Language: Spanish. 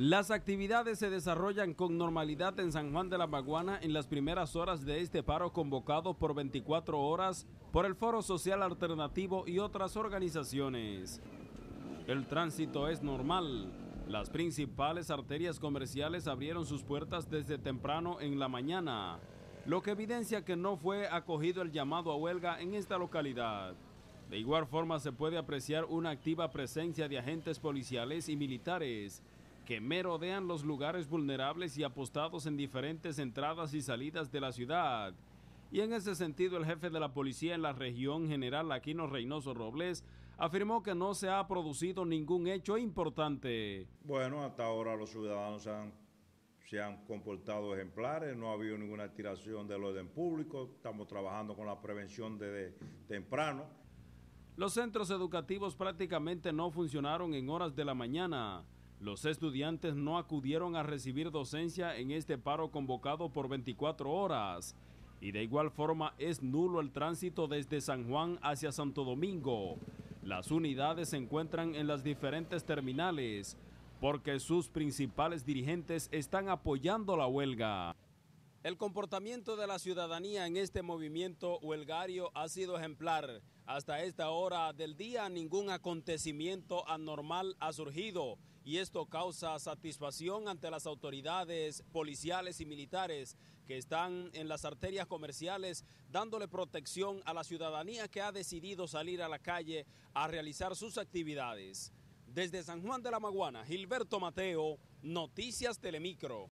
Las actividades se desarrollan con normalidad en San Juan de la Maguana en las primeras horas de este paro convocado por 24 horas por el Foro Social Alternativo y otras organizaciones. El tránsito es normal. Las principales arterias comerciales abrieron sus puertas desde temprano en la mañana, lo que evidencia que no fue acogido el llamado a huelga en esta localidad. De igual forma se puede apreciar una activa presencia de agentes policiales y militares que merodean los lugares vulnerables y apostados en diferentes entradas y salidas de la ciudad. Y en ese sentido, el jefe de la policía en la región, general Aquino Reynoso Robles, afirmó que no se ha producido ningún hecho importante. Bueno, hasta ahora los ciudadanos se han, se han comportado ejemplares, no ha habido ninguna alteración del orden público, estamos trabajando con la prevención desde temprano. Los centros educativos prácticamente no funcionaron en horas de la mañana. Los estudiantes no acudieron a recibir docencia en este paro convocado por 24 horas. Y de igual forma es nulo el tránsito desde San Juan hacia Santo Domingo. Las unidades se encuentran en las diferentes terminales porque sus principales dirigentes están apoyando la huelga. El comportamiento de la ciudadanía en este movimiento huelgario ha sido ejemplar. Hasta esta hora del día ningún acontecimiento anormal ha surgido y esto causa satisfacción ante las autoridades policiales y militares que están en las arterias comerciales dándole protección a la ciudadanía que ha decidido salir a la calle a realizar sus actividades. Desde San Juan de la Maguana, Gilberto Mateo, Noticias Telemicro.